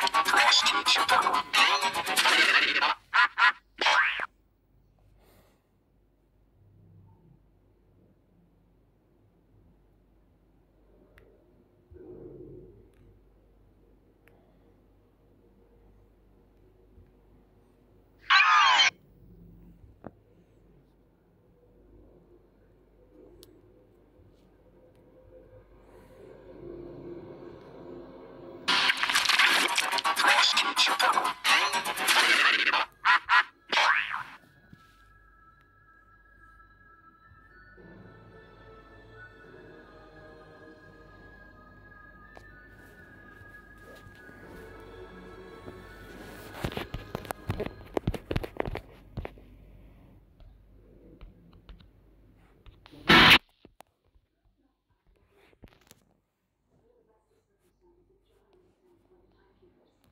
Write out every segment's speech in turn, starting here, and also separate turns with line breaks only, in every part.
Last teacher, though. teach you to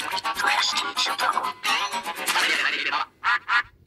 伝わりゃありえないけど。